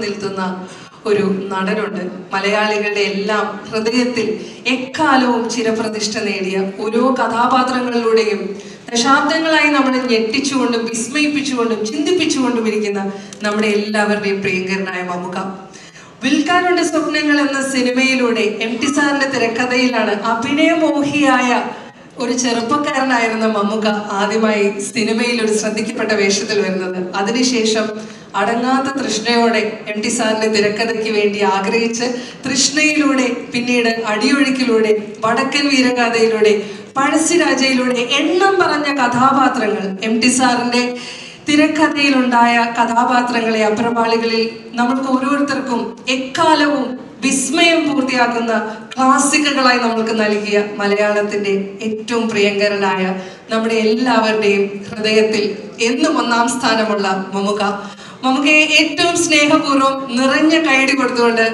നിൽക്കുന്ന ഒരു നടനുണ്ട്. മലയാളികളുടെ എല്ലാം ഹൃദയത്തിൽ എക്കാലവും ചിരപ്രതിഷ്ഠ നേടിയ ഓരോ കഥാപാത്രങ്ങളിലൂടെയും ദശാബ്ദങ്ങളായി നമ്മളെ ഞെട്ടിച്ചുകൊണ്ടും വിസ്മയിപ്പിച്ചുകൊണ്ടും ചിന്തിപ്പിച്ചുകൊണ്ടും ഇരിക്കുന്ന നമ്മുടെ എല്ലാവരുടെയും പ്രിയങ്കരനായ മമുക. വിൽക്കാനുണ്ട് സ്വപ്നങ്ങൾ എന്ന സിനിമയിലൂടെ എം ടി സാറിന്റെ തിരക്കഥയിലാണ് അഭിനയമോഹിയായ ഒരു ചെറുപ്പക്കാരനായിരുന്ന മമ്മുക്ക ആദ്യമായി സിനിമയിൽ ഒരു ശ്രദ്ധിക്കപ്പെട്ട വേഷത്തിൽ വരുന്നത്. അതിനുശേഷം അടങ്ങാത്ത തൃഷ്ണയോടെ എം ടി സാറിന്റെ തിരക്കഥയ്ക്ക് വേണ്ടി ആഗ്രഹിച്ച് തൃഷ്ണയിലൂടെ പിന്നീട് അടിയൊഴുക്കിലൂടെ വടക്കൻ വീരഗാഥയിലൂടെ പഴശ്ശിരാജയിലൂടെ എണ്ണം പറഞ്ഞ കഥാപാത്രങ്ങൾ എം ടി സാറിന്റെ തിരക്കഥയിലുണ്ടായ കഥാപാത്രങ്ങളെ അപ്രപാളികളിൽ നമുക്ക് ഓരോരുത്തർക്കും എക്കാലവും വിസ്മയം പൂർത്തിയാക്കുന്ന ക്ലാസിക്കുകളായി നമ്മൾക്ക് നൽകിയ മലയാളത്തിന്റെ ഏറ്റവും പ്രിയങ്കരനായ നമ്മുടെ എല്ലാവരുടെയും ഹൃദയത്തിൽ എന്നും ഒന്നാം സ്ഥാനമുള്ള മമുക. മമുകയെ ഏറ്റവും സ്നേഹപൂർവം നിറഞ്ഞ കൈടി കൊടുത്തുകൊണ്ട്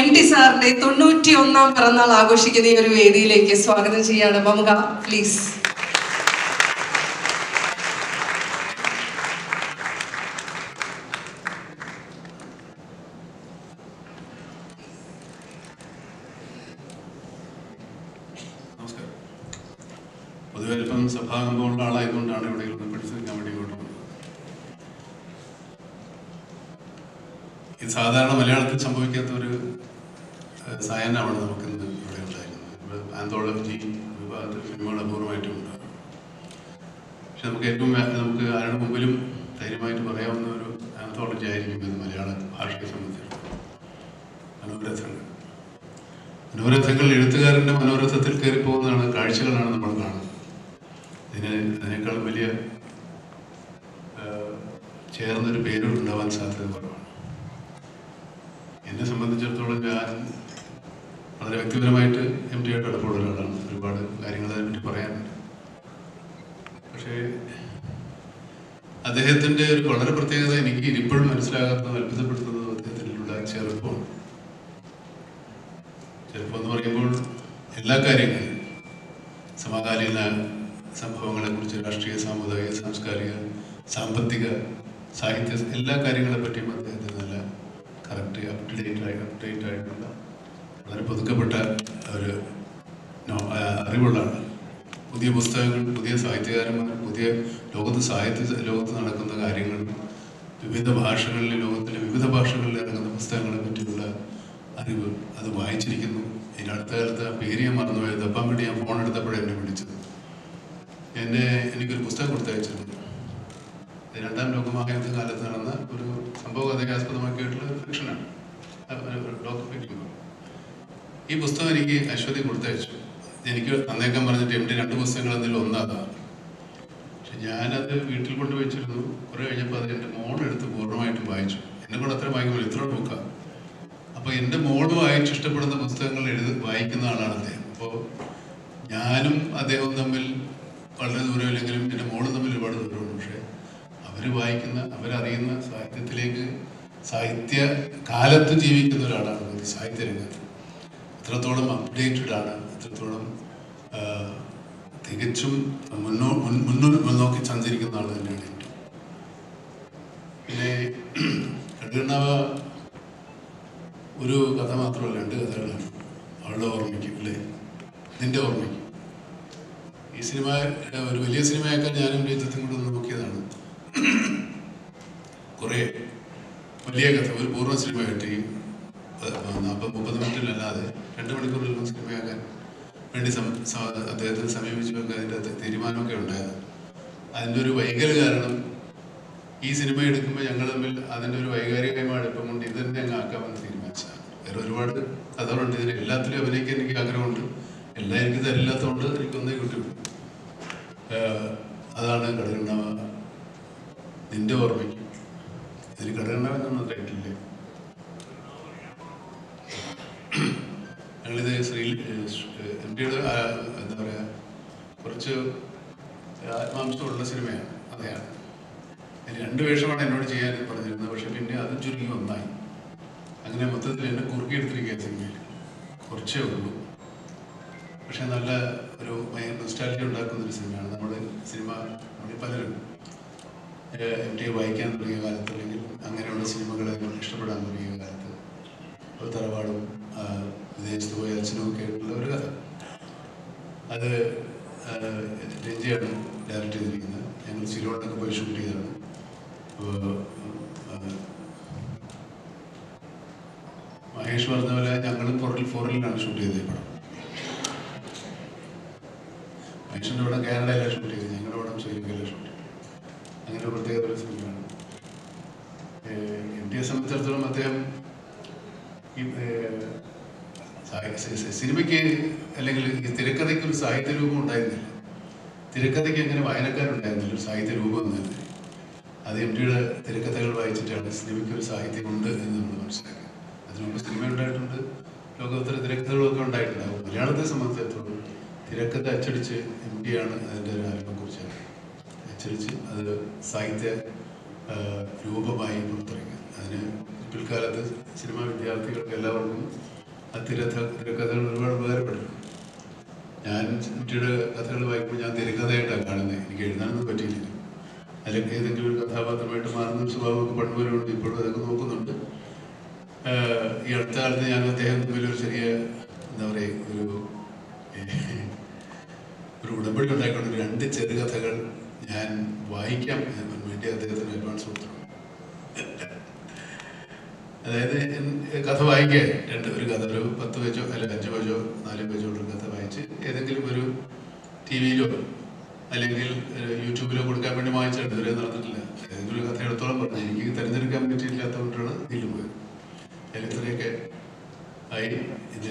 എം ടി സാറിന്റെ തൊണ്ണൂറ്റി ഒന്നാം പിറന്നാൾ ആഘോഷിക്കുന്ന ഈ ഒരു വേദിയിലേക്ക് സ്വാഗതം ചെയ്യാണ് മമുക. പ്ലീസ് പൊതുവെ ഇപ്പം സഭാകമ്പമുള്ള ആളായതുകൊണ്ടാണ് ഇവിടെ ഇരുന്ന് പിടിച്ചു വേണ്ടി ഇങ്ങോട്ട് ഇത് സാധാരണ മലയാളത്തിൽ സംഭവിക്കാത്ത ഒരു സായനമാണ് നമുക്ക് ഇവിടെ ഉണ്ടായിരുന്നത്. ആന്തോളജി വിഭാഗത്തിൽ സിനിമകൾ അപൂർവമായിട്ടും ഉണ്ടാകും. പക്ഷെ നമുക്ക് ഏറ്റവും നമുക്ക് ആരുടെ മുമ്പിലും ധൈര്യമായിട്ട് പറയാവുന്ന ഒരു ആന്തോളജി ആയിരിക്കും ഇത് മലയാള ഭാഷയെ സംബന്ധിച്ചിടത്തോളം. മനോരഥങ്ങൾ. മനോരഥങ്ങൾ എഴുത്തുകാരന്റെ മനോരഥത്തിൽ കയറി പോകുന്നതാണ് കാഴ്ചകളാണ് നമ്മൾ കാണുന്നത്. ഇതിന് അതിനേക്കാൾ വലിയ ചേർന്നൊരു പേര് ഉണ്ടാവാൻ സാധ്യത കുറവാണ്. എന്നെ സംബന്ധിച്ചിടത്തോളം ഞാൻ വളരെ വ്യക്തിപരമായിട്ട് എം ടി ആയിട്ട് അടുപ്പമുള്ള ഒരാളാണ്. ഒരുപാട് കാര്യങ്ങൾ അതിനെപ്പറ്റി പറയാനുണ്ട്. പക്ഷേ അദ്ദേഹത്തിന്റെ ഒരു വളരെ പ്രത്യേകത എനിക്ക് ഇപ്പോഴും മനസ്സിലാകാത്തതും അത്ഭുതപ്പെടുത്തുന്നതും അദ്ദേഹത്തിലുള്ള ചെറുപ്പമാണ് ചെറുപ്പം എന്ന് പറയുമ്പോൾ എല്ലാ കാര്യങ്ങളും സമകാലീന സംഭവങ്ങളെ കുറിച്ച് രാഷ്ട്രീയ സാമുദായിക സാംസ്കാരിക സാമ്പത്തിക സാഹിത്യ എല്ലാ കാര്യങ്ങളെ പറ്റിയും അദ്ദേഹത്തിന് നല്ല കറക്റ്റ് അപ് ടു ഡേറ്റ് ആയി അപ് ഡേറ്റ് ആയിട്ടുള്ള വളരെ പുതുക്കപ്പെട്ട ഒരു നോ- അറിവുള്ള ആളാണ് പുതിയ പുസ്തകങ്ങൾ പുതിയ സാഹിത്യകാരന്മാർ പുതിയ ലോകത്ത് സാഹിത്യ ലോകത്ത് നടക്കുന്ന കാര്യങ്ങൾ വിവിധ ഭാഷകളിൽ ലോകത്തിലെ വിവിധ ഭാഷകളിൽ ഇറങ്ങുന്ന പുസ്തകങ്ങളെ പറ്റിയുള്ള അറിവ് അത് വായിച്ചിരിക്കുന്നു. ഇതിനടുത്ത കാലത്ത് പേര് ഞാൻ മറന്നുപോയത്. അപ്പം വേണ്ടി ഞാൻ ഫോൺ എടുത്തപ്പോഴേ എന്നെ വിളിച്ചത്. എന്നെ എനിക്കൊരു പുസ്തകം കൊടുത്തയച്ചിരുന്നു. രണ്ടാം ലോകമഹായുദ്ധ കാലത്ത് നടന്ന ഒരു സംഭവ കഥയെ ആസ്പദമാക്കിയിട്ടുള്ള ഒരു ഫിക്ഷനാണ് ഈ പുസ്തകം എനിക്ക് അശ്വതി കൊടുത്തയച്ചു. എനിക്ക് തന്നേക്കാൻ പറഞ്ഞിട്ട് എം ടി രണ്ട് പുസ്തകങ്ങൾ എന്തെങ്കിലും ഒന്നാതാണ് പക്ഷെ ഞാനത് വീട്ടിൽ കൊണ്ട് വെച്ചിരുന്നു കുറെ കഴിഞ്ഞപ്പോൾ അത് എന്റെ മോളെടുത്ത് പൂർണമായിട്ടും വായിച്ചു. എന്നെ കൂടെ അത്ര വായിക്കുമ്പോൾ ഇത്ര നോക്കാം അപ്പോൾ എന്റെ മോൾ വായിച്ച് ഇഷ്ടപ്പെടുന്ന പുസ്തകങ്ങൾ എഴുതി വായിക്കുന്ന ആളാണ് അദ്ദേഹം. അപ്പോൾ ഞാനും അദ്ദേഹവും തമ്മിൽ വളരെ ദൂരമില്ലെങ്കിലും എന്റെ മോൾ തമ്മിൽ ഒരുപാട് ദൂരമുണ്ട്. പക്ഷേ അവർ വായിക്കുന്ന അവരറിയുന്ന സാഹിത്യത്തിലേക്ക് സാഹിത്യ കാലത്ത് ജീവിക്കുന്ന ഒരാളാണ് പുതിയ സാഹിത്യ രംഗത്ത് എത്രത്തോളം അപ്ഡേറ്റഡ് ആണ് എത്രത്തോളം തികച്ചും മുന്നോ മുന്നോട്ട് മുന്നോക്കി സഞ്ചരിക്കുന്ന ആൾ തന്നെയാണ് പിന്നെ കടുകണ്ണാവ ഒരു കഥ മാത്രമല്ല രണ്ട് കഥകളാണ് അവളുടെ ഓർമ്മയ്ക്ക് അല്ലേ? നിന്റെ ഓർമ്മയ്ക്ക്. സിനിമ ഒരു വലിയ സിനിമയൊക്കെ ഞാനും രഞ്ജിത്തും കൂടെ ഒന്ന് നോക്കിയതാണ്. കുറേ വലിയ കഥ ഒരു പൂർണ സിനിമയായിട്ട് ഈ നാൽപ്പത് മുപ്പത് മിനിറ്റിലല്ലാതെ രണ്ട് മണിക്കൂറിൽ സിനിമയാക്കാൻ വേണ്ടി അദ്ദേഹത്തിന് സ- അദ്ദേഹത്തെ സമീപിച്ചുമൊക്കെ അതിന്റെ തീരുമാനമൊക്കെ ഉണ്ടായത് അതിന്റെ ഒരു വൈകൽ കാരണം ഈ സിനിമ എടുക്കുമ്പോൾ ഞങ്ങൾ തമ്മിൽ അതിന്റെ ഒരു വൈകാരികമായ അടുപ്പം കൊണ്ട് ഇത് തന്നെ അങ്ങ് ആക്കാമെന്ന് തീരുമാനിച്ചതാണ്. വേറെ ഒരുപാട് കഥകളുണ്ട് ഇതിന് എല്ലാത്തിലും അഭിനയിക്കാൻ എനിക്ക് ആഗ്രഹമുണ്ട്. എല്ലാം എനിക്ക് തരില്ലാത്തതുകൊണ്ട് എനിക്കൊന്നേ ഏഹ് അതാണ് കടകണ്ണവ നിന്റെ ഓർമ്മയ്ക്ക്. ഇതിൽ കടകണ്ണവ എന്നൊന്നും ടൈറ്റില്ലേ ഞങ്ങളിത് ശ്രീ എം എന്താ പറയുക കുറച്ച് ആത്മാംശമുള്ള സിനിമയാണ്. അതെയാണ് രണ്ട് വേഷമാണ് എന്നോട് ചെയ്യാൻ പറഞ്ഞിരുന്നത്. പക്ഷെ പിന്നെ അതും ചുരുങ്ങി ഒന്നായി. അങ്ങനെ മൊത്തത്തിൽ എന്നെ കുറുക്കിയെടുത്തിരിക്കുക സിനിമയിൽ. കുറച്ചേ ഉള്ളൂ. പക്ഷെ നല്ല ഒരു നൊസ്റ്റാലിറ്റി ഉണ്ടാക്കുന്ന ഒരു സിനിമയാണ് നമ്മുടെ സിനിമ നമ്മൾ പലരും എം ടി വായിക്കാൻ തുടങ്ങിയ കാലത്ത് അല്ലെങ്കിൽ അങ്ങനെയുള്ള സിനിമകളെ നമ്മൾ ഇഷ്ടപ്പെടാൻ കാലത്ത് ഒരു തറവാടും വിദേശത്ത് പോയ അച്ഛനും ഒക്കെ ആയിട്ടുള്ള ഒരു കഥ. അത് രഞ്ജിയാണ് ഡയറക്റ്റ് ചെയ്തിരിക്കുന്നത്. ഞങ്ങൾ സിലോണിലൊക്കെ പോയി ഷൂട്ട് ചെയ്തതാണ്. മഹേഷ് പറഞ്ഞ പോലെ ഞങ്ങളും ഫോറിൽ ഫോറിലാണ് ഷൂട്ട് ചെയ്തത് പടം. മഹേഷിന്റെ ഇവിടെ കേരളയിലെ ഷൂട്ട് ചെയ്തു. ഞങ്ങളുടെ ഇവിടെ ശ്രീലങ്കയിലെ ഷൂട്ട് അങ്ങനെ പ്രത്യേക ഒരു സിനിമയാണ് എം ടിയെ സംബന്ധിച്ചിടത്തോളം അദ്ദേഹം സിനിമയ്ക്ക് അല്ലെങ്കിൽ ഈ തിരക്കഥയ്ക്ക് ഒരു സാഹിത്യ രൂപം ഉണ്ടായിരുന്നില്ല. തിരക്കഥയ്ക്ക് അങ്ങനെ വായനക്കാരുണ്ടായിരുന്നില്ല. ഒരു സാഹിത്യ രൂപം എന്നല്ല അത് എം ടിയുടെ തിരക്കഥകൾ വായിച്ചിട്ടാണ് സിനിമയ്ക്ക് ഒരു സാഹിത്യമുണ്ട് എന്ന് നമ്മൾ മനസ്സിലാക്കി അതിനുമുമ്പ് സിനിമ ഉണ്ടായിട്ടുണ്ട് ലോകോത്തര തിരക്കഥകളൊക്കെ ഉണ്ടായിട്ടുണ്ടാവും. മലയാളത്തെ സംബന്ധിച്ചിടത്തോളം തിരക്കഥ അച്ചടിച്ച് എം ആണ് അതിന്റെ ഒരു ആരംഭം കുറിച്ചത് അച്ചടിച്ച് അത് സാഹിത്യ രൂപമായി പുറത്തിറങ്ങി. അതിന് പിൽക്കാലത്ത് സിനിമാ വിദ്യാർത്ഥികൾക്ക് എല്ലാവർക്കും ആ തിരക്കഥ തിരക്കഥകൾ ഒരുപാട് ഉപകാരപ്പെടും. ഞാൻ കുട്ടിയുടെ കഥകൾ വായിക്കുമ്പോൾ ഞാൻ തിരക്കഥയായിട്ടാണ് കാണുന്നത്. എനിക്ക് എഴുതാനൊന്നും പറ്റിയില്ല അല്ലെങ്കിൽ ഏതെങ്കിലും ഒരു കഥാപാത്രമായിട്ട് മാറുന്ന സ്വഭാവമൊക്കെ പണ്ടുപോലുണ്ട് ഇപ്പോഴും അതൊക്കെ നോക്കുന്നുണ്ട്. ഈ അടുത്ത കാലത്ത് ഞാൻ അദ്ദേഹം തമ്മിൽ ഒരു ചെറിയ എന്താ പറയുക ഒരു ഒരു ഉടമ്പടി ഉണ്ടായിക്കൊണ്ട് രണ്ട് ചെറുകഥകൾ ഞാൻ വായിക്കാം എന്ന് വേണ്ടി അദ്ദേഹത്തിന് അഡ്വാൻസ് കൊടുത്തിട്ടുണ്ട് അതായത് കഥ വായിക്കുക. രണ്ട് ഒരു കഥ ഒരു പത്ത് പേജോ അല്ല അഞ്ച് പേജോ നാല് പേജോ ഉള്ള കഥ വായിച്ച് ഏതെങ്കിലും ഒരു ടി വിയിലോ അല്ലെങ്കിൽ യൂട്യൂബിലോ കൊടുക്കാൻ വേണ്ടി വായിച്ചിട്ടുണ്ട്. ഇതുവരെ നടന്നിട്ടില്ല. ഏതെങ്കിലും ഒരു കഥ എടുത്തോളം പറഞ്ഞു. എനിക്ക് തിരഞ്ഞെടുക്കാൻ പറ്റിയില്ലാത്തതുകൊണ്ടാണ് ഇതിൽ പോയത്. അതിൽ ഇത്രയൊക്കെ ആയി. ഇത്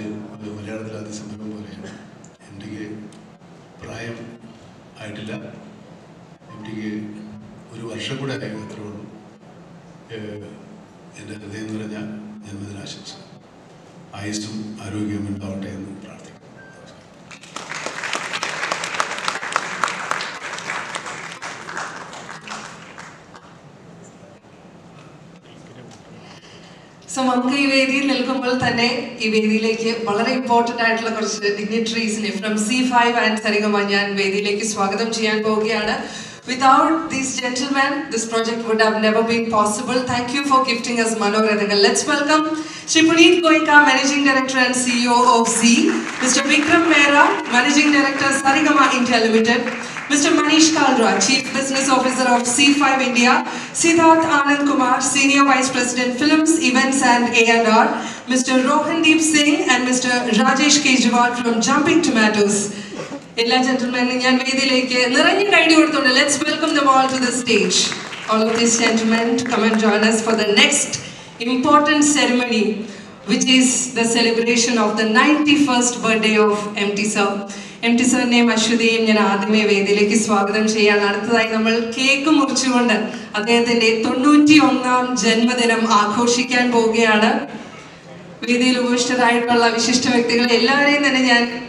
മലയാളത്തിൽ സംരംഭം പോലെയാണ്. എനിക്ക് പ്രായം ആയിട്ടില്ല. എനിക്ക് ഒരു വർഷം കൂടെ ആയി അത്രേ ഉള്ളൂ. എന്റെ ഹൃദയം നിറഞ്ഞ ജന്മദിനാശംസ. ആയുസ്സും ആരോഗ്യവും ഉണ്ടാവട്ടെ എന്ന് പ്രാർത്ഥിക്കുന്നു സോ നമുക്ക് ഈ വേദിയിൽ നിൽക്കുമ്പോൾ തന്നെ ഈ വേദിയിലേക്ക് വളരെ ഇമ്പോർട്ടന്റ് ആയിട്ടുള്ള കുറച്ച് ഡിഗ്നിറ്ററീസിനെ from Zee five and Saregama ഞാൻ വേദിയിലേക്ക് സ്വാഗതം ചെയ്യാൻ പോവുകയാണ്. Without these gentleman this project would have never been possible thank you for gifting us മനോരഥകൾ let's welcome Shri Puneet ഗോയിക്ക managing director and CEO of Zee mister Vikram Mehra managing director Saregama India limited Mr. Manish Kalra, Chief Business Officer of C5 India, Siddharth Anand Kumar, Senior Vice President Films, Events and A&R, Mr. Rohandeep Singh and Mr. Rajesh Kejriwal from Jumping Tomatoes. എല്ലാ ജെന്റിൽമാനും ഞാൻ വേദിയിലേക്ക് നിറഞ്ഞ കൈഡി കൊടുത്തോണ്ട് let's welcome them all to the stage all of these gentlemen come and join us for the next important ceremony which is the celebration of the 91st birthday of MT sir. M T സാറിനെയും അശ്വതിയെയും ഞാൻ ആദ്യമേ വേദിയിലേക്ക് സ്വാഗതം ചെയ്യാണ് അടുത്തതായി നമ്മൾ cake മുറിച്ചുകൊണ്ട് അദ്ദേഹത്തിന്റെ തൊണ്ണൂറ്റി ഒന്നാം ജന്മദിനം ആഘോഷിക്കാൻ പോവുകയാണ്. വേദിയിൽ ഉപവിഷ്ടരായിട്ടുള്ള വിശിഷ്ട വ്യക്തികളെ എല്ലാവരെയും തന്നെ ഞാൻ